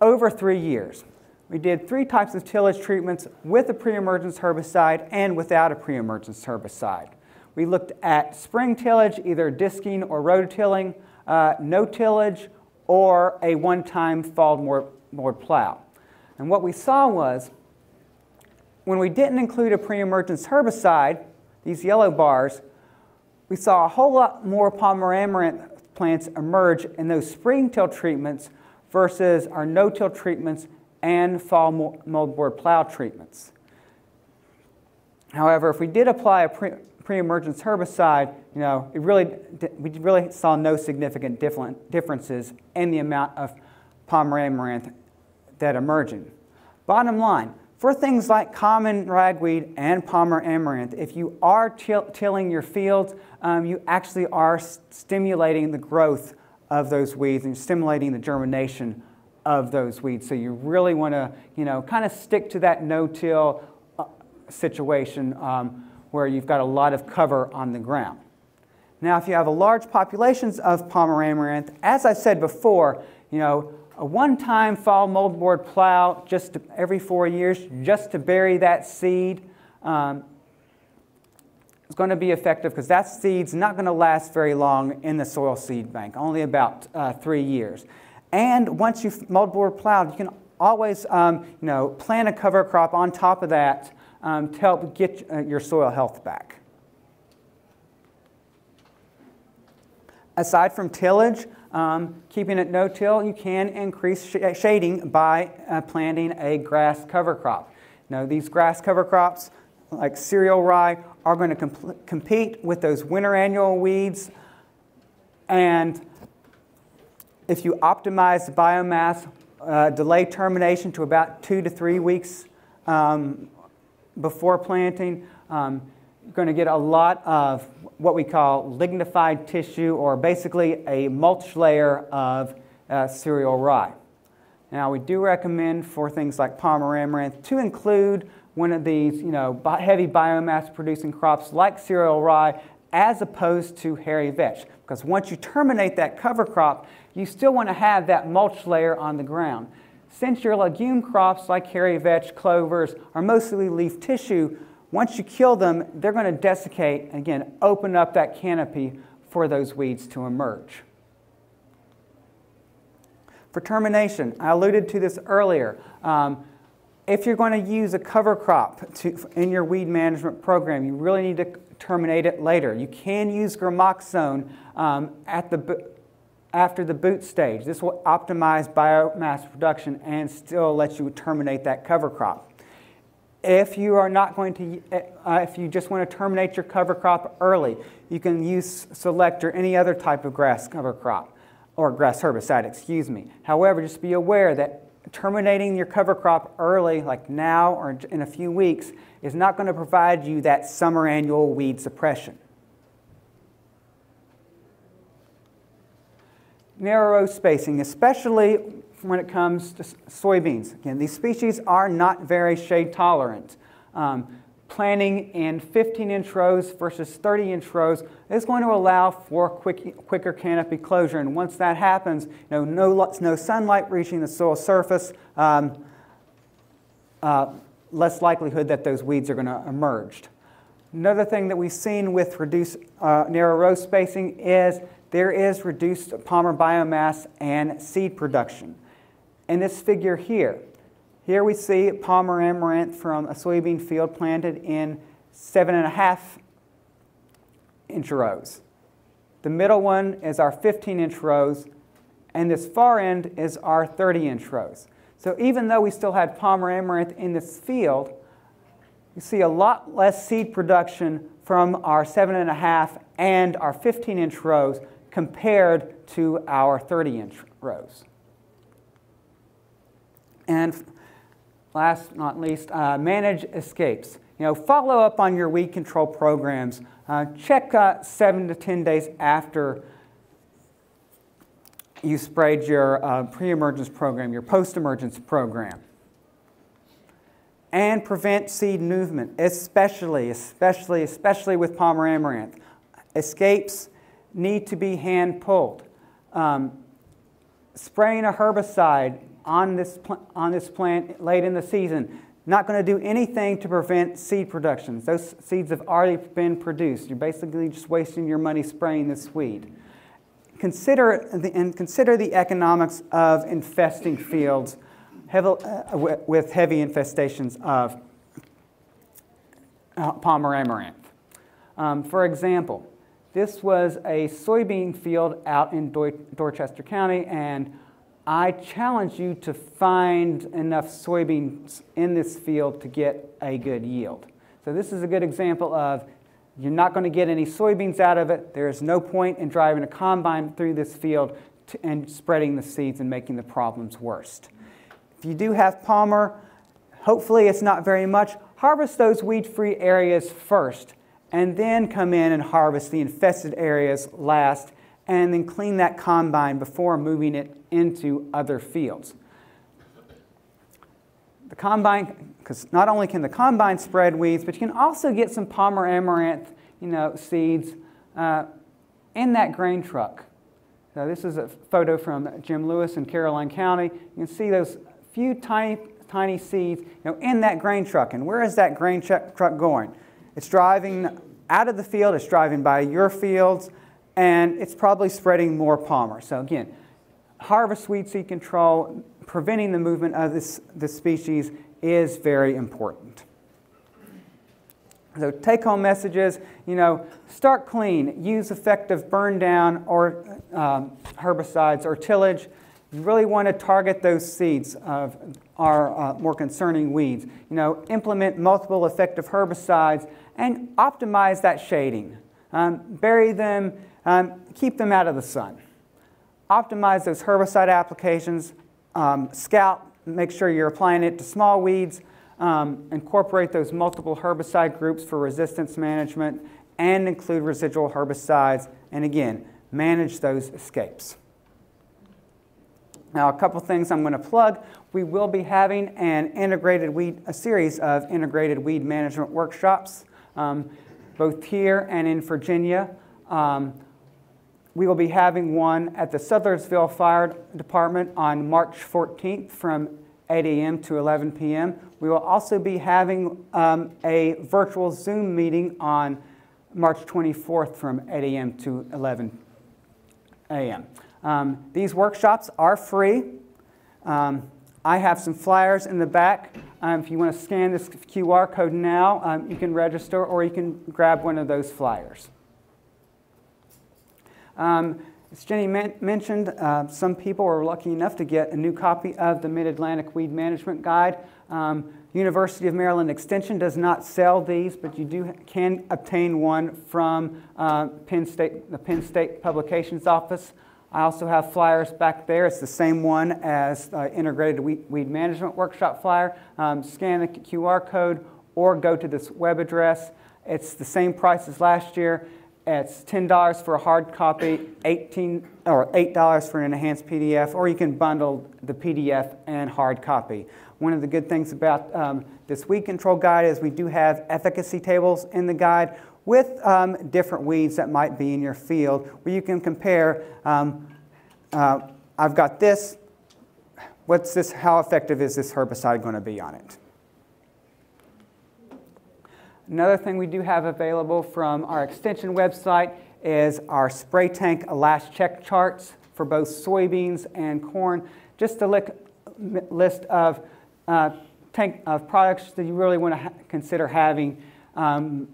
over three years. We did three types of tillage treatments with a pre-emergence herbicide and without a pre-emergence herbicide. We looked at spring tillage, either disking or rototilling, uh, no tillage, or a one-time fall board plow. And what we saw was when we didn't include a pre-emergence herbicide, these yellow bars, we saw a whole lot more Palmer amaranth plants emerge in those spring till treatments versus our no-till treatments and fall moldboard plow treatments. However, if we did apply a pre- pre-emergence herbicide, you know, it really, we really saw no significant differences in the amount of Palmer amaranth that emerging. Bottom line, for things like common ragweed and Palmer amaranth, if you are till tilling your fields, um, you actually are stimulating the growth of those weeds and stimulating the germination of those weeds. So you really want to, you know, kind of stick to that no-till uh, situation. Um, where you've got a lot of cover on the ground. Now, if you have a large populations of Palmer amaranth, as I said before, you know, a one-time fall moldboard plow just to, every four years just to bury that seed um, is going to be effective because that seed's not going to last very long in the soil seed bank, only about uh, three years. And once you've moldboard plowed, you can always um, you know, plant a cover crop on top of that um, to help get uh, your soil health back. Aside from tillage, um, keeping it no-till, you can increase sh shading by uh, planting a grass cover crop. Now, these grass cover crops, like cereal rye, are going to compete with those winter annual weeds. And if you optimize the biomass, uh, delay termination to about two to three weeks um, before planting. Um, you're going to get a lot of what we call lignified tissue, or basically a mulch layer of uh, cereal rye. Now, we do recommend for things like Palmer amaranth to include one of these, you know, heavy biomass producing crops like cereal rye as opposed to hairy vetch. Because once you terminate that cover crop, you still want to have that mulch layer on the ground. Since your legume crops like hairy vetch, clovers are mostly leaf tissue, once you kill them, they're going to desiccate and again open up that canopy for those weeds to emerge. For termination, I alluded to this earlier. Um, if you're going to use a cover crop to, in your weed management program, you really need to terminate it later. You can use gramoxone um, at the after the boot stage. This will optimize biomass production and still let you terminate that cover crop. If you are not going to, uh, if you just want to terminate your cover crop early, you can use Select or any other type of grass cover crop, or grass herbicide, excuse me. However, just be aware that terminating your cover crop early, like now or in a few weeks, is not going to provide you that summer annual weed suppression. Narrow row spacing, especially when it comes to soybeans. Again, these species are not very shade tolerant. Um, planting in 15 inch rows versus 30 inch rows is going to allow for quick, quicker canopy closure. And once that happens, you know, no, no sunlight reaching the soil surface, um, uh, less likelihood that those weeds are going to emerge. Another thing that we've seen with reduced uh, narrow row spacing is there is reduced palmer biomass and seed production. In this figure here, here we see Palmer amaranth from a soybean field planted in seven and a half inch rows. The middle one is our 15 inch rows, and this far end is our 30 inch rows. So even though we still had Palmer amaranth in this field, you see a lot less seed production from our seven and a half and our 15 inch rows compared to our 30 inch rows. And last but not least, uh, manage escapes. You know, follow up on your weed control programs. Uh, check uh, seven to 10 days after you sprayed your uh, pre-emergence program, your post-emergence program. And prevent seed movement, especially, especially, especially with Palmer amaranth. Escapes need to be hand pulled. Um, spraying a herbicide on this, on this plant late in the season. Not going to do anything to prevent seed production. Those seeds have already been produced. You're basically just wasting your money spraying this weed. Consider the, and consider the economics of infesting fields heavy, uh, with heavy infestations of uh, Palmer amaranth. Um, for example, this was a soybean field out in Dorchester County, and I challenge you to find enough soybeans in this field to get a good yield. So this is a good example of you're not going to get any soybeans out of it. There is no point in driving a combine through this field to, and spreading the seeds and making the problems worse. If you do have Palmer, hopefully it's not very much. Harvest those weed-free areas first and then come in and harvest the infested areas last and then clean that combine before moving it into other fields. The combine, because not only can the combine spread weeds, but you can also get some Palmer amaranth, you know, seeds uh, in that grain truck. So this is a photo from Jim Lewis in Caroline County. You can see those few tiny, tiny seeds, you know, in that grain truck. And where is that grain truck going? It's driving out of the field. It's driving by your fields and it's probably spreading more palmer. So again, harvest weed seed control, preventing the movement of this, this species is very important. So take home messages, you know, start clean, use effective burn down or um, herbicides or tillage. You really want to target those seeds of our uh, more concerning weeds. You know, implement multiple effective herbicides and optimize that shading. Um, bury them um, keep them out of the sun. Optimize those herbicide applications. Um, scout, make sure you're applying it to small weeds. Um, incorporate those multiple herbicide groups for resistance management and include residual herbicides. And again, manage those escapes. Now, a couple things I'm going to plug. We will be having an integrated weed, a series of integrated weed management workshops, um, both here and in Virginia. Um, we will be having one at the Sudlersville Fire Department on March 14th from 8 a.m. to 11 p.m. We will also be having um, a virtual Zoom meeting on March 24th from 8 a.m. to 11 a.m. Um, these workshops are free. Um, I have some flyers in the back. Um, if you want to scan this QR code now, um, you can register or you can grab one of those flyers. Um, as Jenny men mentioned, uh, some people were lucky enough to get a new copy of the Mid-Atlantic Weed Management Guide. Um, University of Maryland Extension does not sell these, but you do can obtain one from uh, Penn State, the Penn State Publications Office. I also have flyers back there. It's the same one as uh, Integrated Weed, Weed, Management Workshop flyer. Um, scan the QR code or go to this web address. It's the same price as last year It's $10 for a hard copy, 18 or $8 for an enhanced PDF, or you can bundle the PDF and hard copy. One of the good things about um, this weed control guide is we do have efficacy tables in the guide with um, different weeds that might be in your field where you can compare. Um, uh, I've got this. What's this? How effective is this herbicide going to be on it? Another thing we do have available from our extension website is our spray tank last check charts for both soybeans and corn. Just a list of uh, tank of products that you really want to ha consider having um,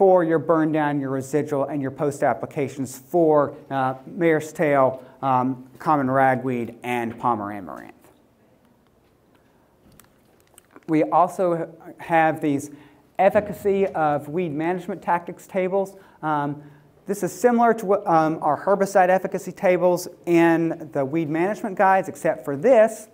for your burn down, your residual, and your post applications for uh, mare's tail, um, common ragweed, and palmer amaranth. We also have these efficacy of weed management tactics tables. Um, this is similar to um, our herbicide efficacy tables in the weed management guides, except for this.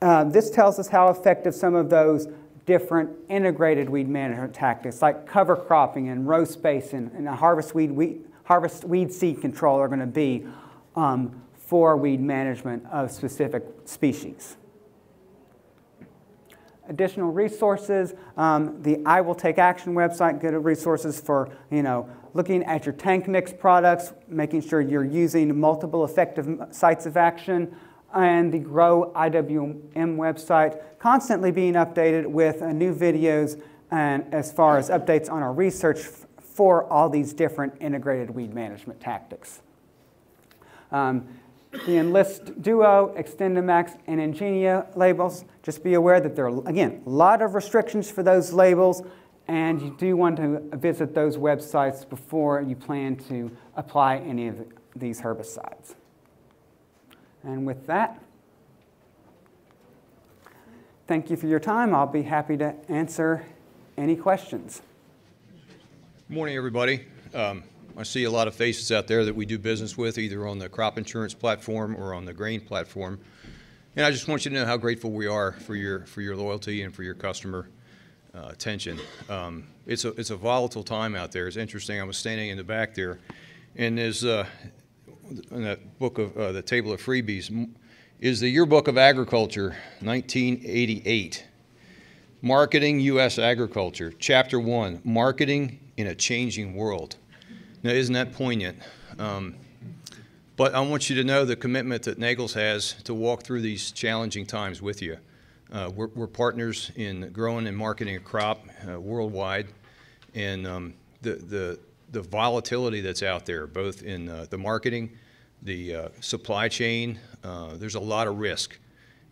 Uh, this tells us how effective some of those different integrated weed management tactics like cover cropping and row spacing and harvest weed, weed, harvest weed seed control are going to be um, for weed management of specific species. Additional resources, um, the I Will Take Action website, good resources for, you know, looking at your tank mix products, making sure you're using multiple effective sites of action, and the Grow IWM website, constantly being updated with uh, new videos and as far as updates on our research for all these different integrated weed management tactics. Um, the Enlist Duo, XtendiMax, and Engenia labels, just be aware that there are, again, a lot of restrictions for those labels, and you do want to visit those websites before you plan to apply any of these herbicides. And with that, thank you for your time. I'll be happy to answer any questions. Good Morning, everybody. Um, I see a lot of faces out there that we do business with, either on the crop insurance platform or on the grain platform. And I just want you to know how grateful we are for your for your loyalty and for your customer uh, attention. Um, it's a it's a volatile time out there. It's interesting. I was standing in the back there, and there's uh, in that book of uh, the table of freebies is the Yearbook of Agriculture, 1988. Marketing U.S. Agriculture, Chapter 1, Marketing in a Changing World. Now, isn't that poignant? Um, but I want you to know the commitment that Nagels has to walk through these challenging times with you. Uh, we're, we're, partners in growing and marketing a crop uh, worldwide, and um, the, the the volatility that's out there, both in uh, the marketing, the uh, supply chain. Uh, there's a lot of risk.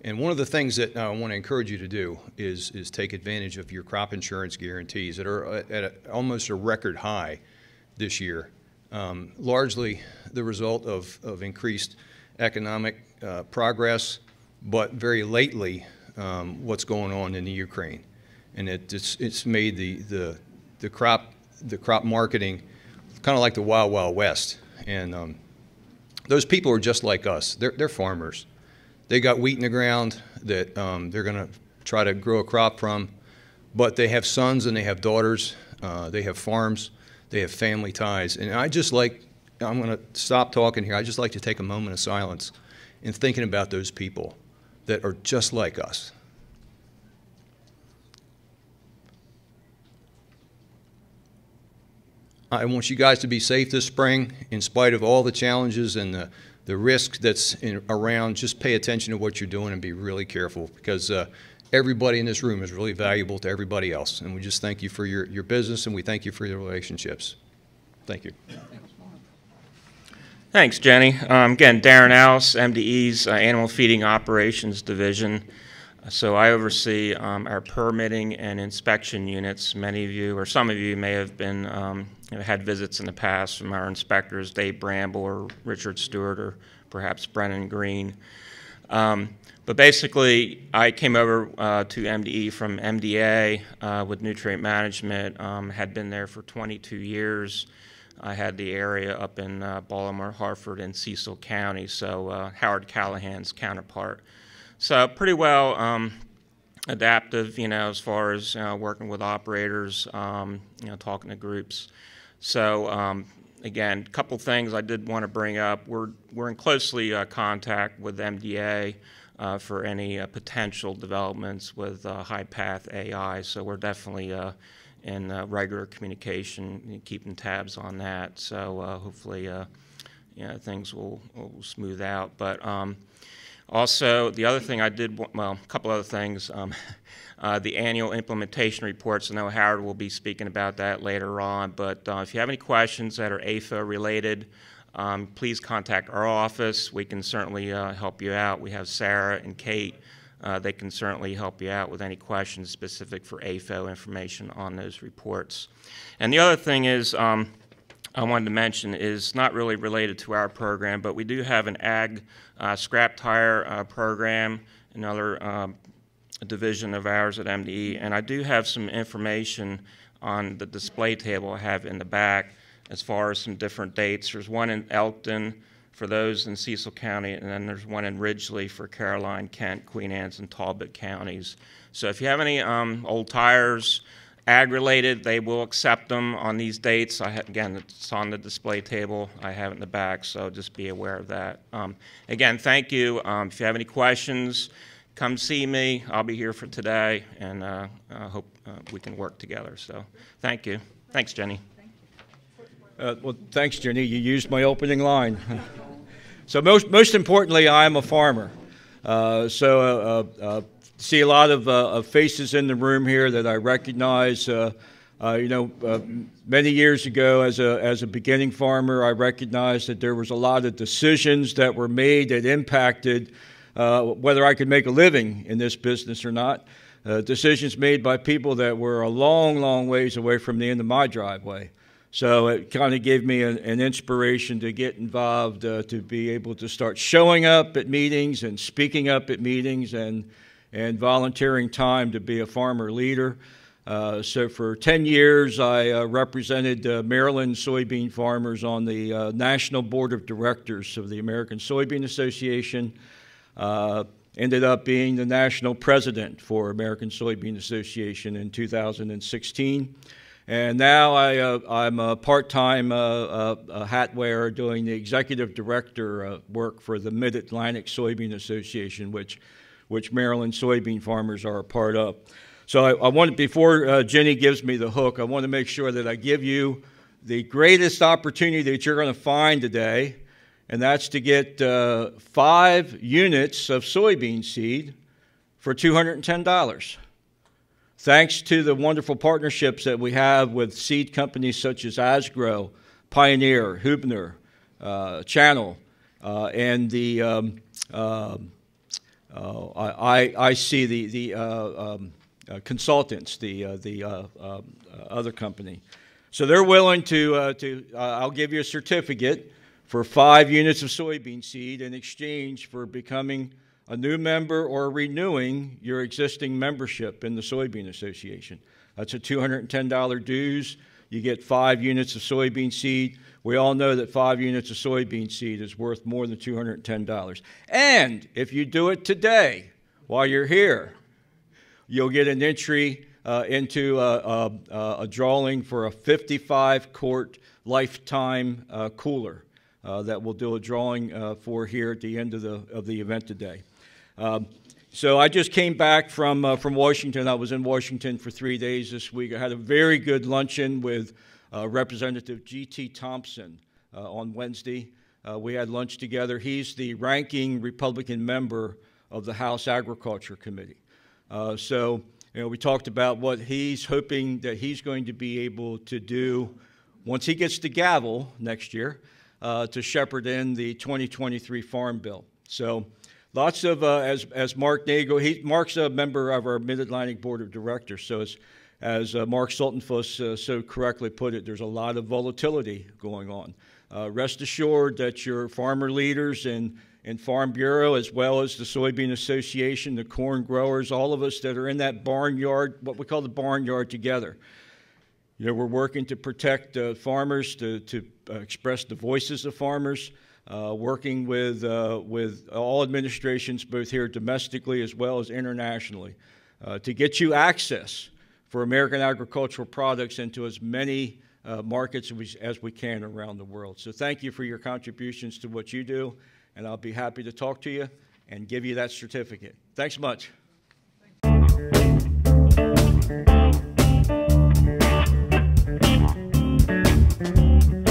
And one of the things that I want to encourage you to do is, is take advantage of your crop insurance guarantees that are at a, almost a record high this year, um, largely the result of, of increased economic uh, progress, but very lately um, what's going on in the Ukraine. And it, it's, it's made the, the, the, crop, the crop marketing kind of like the Wild Wild West. And um, those people are just like us. They're, they're farmers. They got wheat in the ground that um, they're going to try to grow a crop from, but they have sons and they have daughters. Uh, they have farms. They have family ties. And I just like, I'm going to stop talking here. I just like to take a moment of silence in thinking about those people that are just like us. I want you guys to be safe this spring in spite of all the challenges and the, the risk that's in, around. Just pay attention to what you're doing and be really careful because uh, everybody in this room is really valuable to everybody else. And we just thank you for your, your business and we thank you for your relationships. Thank you. Thanks, Jenny. Um, again, Darren Alice, MDE's uh, Animal Feeding Operations Division. So I oversee um, our permitting and inspection units. Many of you, or some of you, may have been um, had visits in the past from our inspectors, Dave Bramble or Richard Stewart or perhaps Brennan Green. Um, but basically, I came over uh, to MDE from MDA uh, with nutrient management. Um, had been there for 22 years. I had the area up in uh, Baltimore, Harford, and Cecil County, so uh, Howard Callahan's counterpart. So pretty well um, adaptive, you know, as far as uh, working with operators, um, you know, talking to groups. So um, again, a couple things I did want to bring up. We're, we're in closely uh, contact with MDA uh, for any uh, potential developments with uh, high path AI. So we're definitely uh, in regular communication, keeping tabs on that. So hopefully, you know, things will, will smooth out. But um, also, the other thing I did, well, a couple other things. Um, uh, the annual implementation reports. I know Howard will be speaking about that later on. But uh, if you have any questions that are AFO related, um, please contact our office. We can certainly uh, help you out. We have Sarah and Kate. Uh, they can certainly help you out with any questions specific for AFO information on those reports. And the other thing is, um, I wanted to mention is not really related to our program, but we do have an ag uh, scrap tire uh, program, another um, division of ours at MDE, and I do have some information on the display table I have in the back as far as some different dates. There's one in Elkton for those in Cecil County, and then there's one in Ridgely for Caroline, Kent, Queen Anne's, and Talbot counties. So if you have any um, old tires, ag-related, they will accept them on these dates. I again, it's on the display table. I have it in the back, so just be aware of that. Um, again, thank you. Um, if you have any questions, come see me. I'll be here for today, and uh, I hope uh, we can work together. So thank you. Thanks, Jenny. Uh, well, thanks, Jenny. You used my opening line. so most, most importantly, I am a farmer. Uh, so uh, uh see a lot of, uh, of, faces in the room here that I recognize. Uh, uh, you know, many years ago, as a as a beginning farmer, I recognized that there was a lot of decisions that were made that impacted whether I could make a living in this business or not. decisions made by people that were a long, long ways away from the end of my driveway. So it kind of gave me an, an, inspiration to get involved, uh, to be able to start showing up at meetings and speaking up at meetings and, and volunteering time to be a farmer leader. Uh, so for 10 years, I uh, represented uh, Maryland soybean farmers on the uh, National Board of Directors of the American Soybean Association. Uh, ended up being the national president for American Soybean Association in 2016. And now I, am uh, a part-time hat wearer doing the executive director work for the Mid-Atlantic Soybean Association, which, which Maryland soybean farmers are a part of. So I, I want, before uh, Jenny gives me the hook, I want to make sure that I give you the greatest opportunity that you're going to find today, and that's to get uh, five units of soybean seed for $210 thanks to the wonderful partnerships that we have with seed companies such as Asgrow, Pioneer, Hubner, uh, Channel, uh, and the um, uh, uh I, I see the the uh, um, uh, consultants, the the um, other company. So they're willing to to I'll give you a certificate for five units of soybean seed in exchange for becoming a new member or renewing your existing membership in the Soybean Association. That's a $210 dues. You get five units of soybean seed. We all know that five units of soybean seed is worth more than $210. And if you do it today while you're here, you'll get an entry uh, into a, a, a, drawing for a 55 quart lifetime uh, cooler uh, that we'll do a drawing uh, for here at the end of the, of the event today. Um, so I just came back from, uh, from Washington. I was in Washington for three days this week. I had a very good luncheon with Representative G.T. Thompson uh, on Wednesday. Uh, we had lunch together. He's the ranking Republican member of the House Agriculture Committee. Uh, so you know, we talked about what he's hoping that he's going to be able to do once he gets the gavel next year uh, to shepherd in the 2023 Farm Bill. So lots of, uh, as, as Mark Nagel, he, Mark's a member of our Mid-Atlantic Board of Directors, so as, as uh, Mark Sultenfuss uh, so correctly put it, there's a lot of volatility going on. Uh, rest assured that your farmer leaders and, and Farm Bureau, as well as the Soybean Association, the corn growers, all of us that are in that barnyard, what we call the barnyard together. You know, we're working to protect uh, farmers, to, to uh, express the voices of farmers, uh, working with, with all administrations, both here domestically as well as internationally, to get you access for American agricultural products into as many uh, markets as we, can around the world. So thank you for your contributions to what you do, and I'll be happy to talk to you and give you that certificate. Thanks much. Thank you.